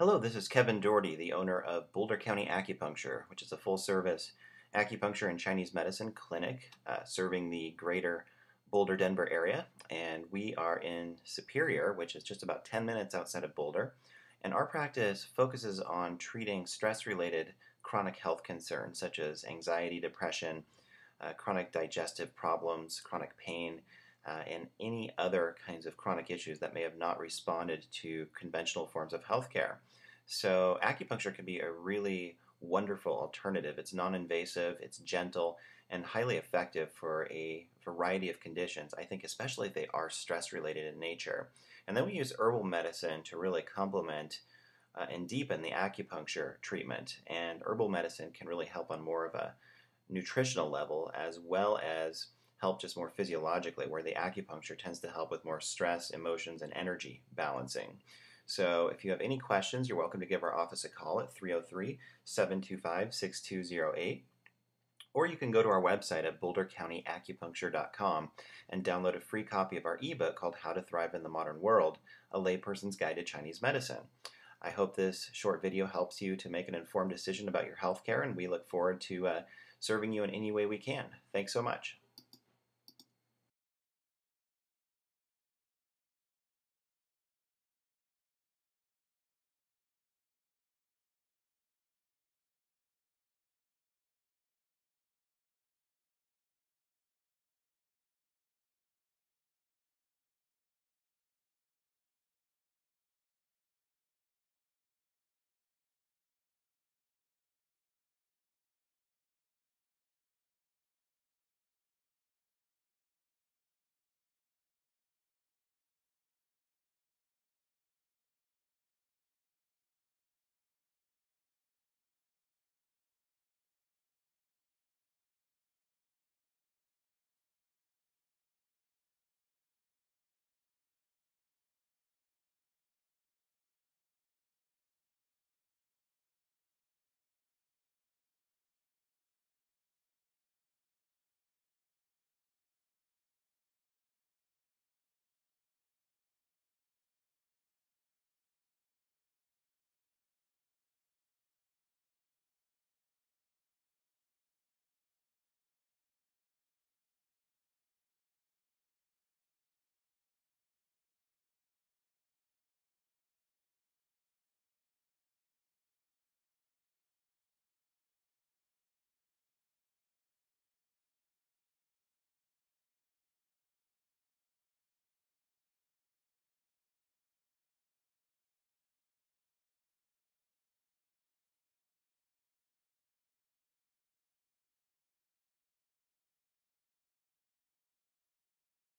Hello, this is Kevin Doherty, the owner of Boulder County Acupuncture, which is a full service acupuncture and Chinese medicine clinic uh, serving the greater Boulder, Denver area. And we are in Superior, which is just about 10 minutes outside of Boulder. And our practice focuses on treating stress related chronic health concerns such as anxiety, depression, uh, chronic digestive problems, chronic pain, uh, and any other kinds of chronic issues that may have not responded to conventional forms of healthcare. So, acupuncture can be a really wonderful alternative. It's non invasive, it's gentle, and highly effective for a variety of conditions. I think, especially if they are stress related in nature. And then we use herbal medicine to really complement uh, and deepen the acupuncture treatment. And herbal medicine can really help on more of a nutritional level as well as help just more physiologically, where the acupuncture tends to help with more stress, emotions, and energy balancing. So if you have any questions, you're welcome to give our office a call at 303 725 6208. Or you can go to our website at bouldercountyacupuncture.com and download a free copy of our ebook called How to Thrive in the Modern World A Layperson's Guide to Chinese Medicine. I hope this short video helps you to make an informed decision about your health care, and we look forward to uh, serving you in any way we can. Thanks so much.